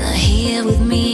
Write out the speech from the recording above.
are here with me.